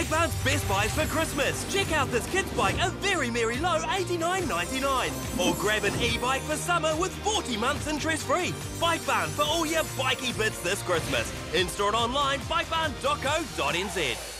Bike Barn's best buys for Christmas. Check out this kid's bike, a very merry low $89.99. Or grab an e-bike for summer with 40 months interest free. Bike Barn for all your bikey bits this Christmas. In store and online, bikebarn.co.nz.